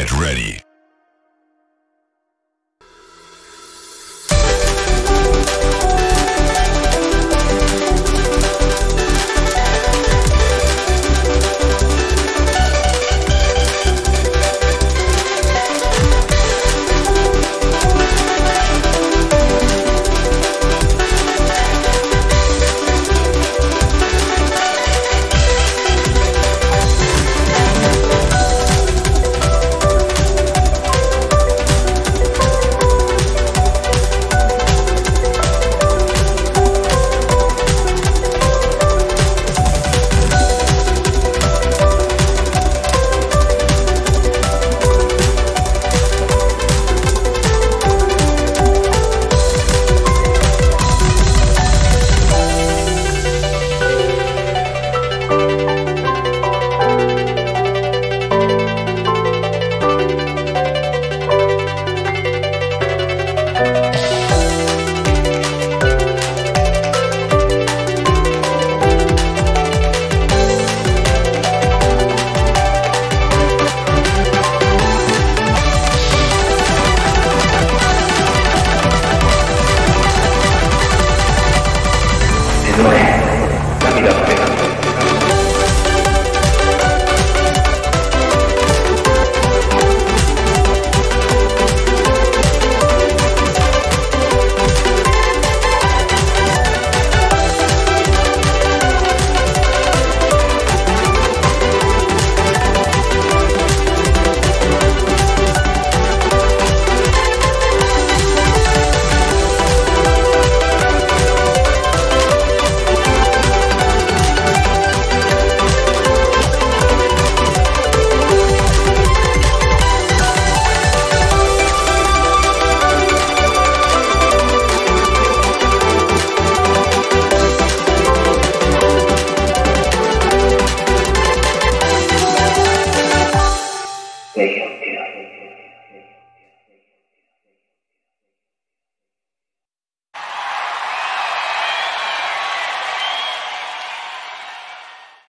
Get ready.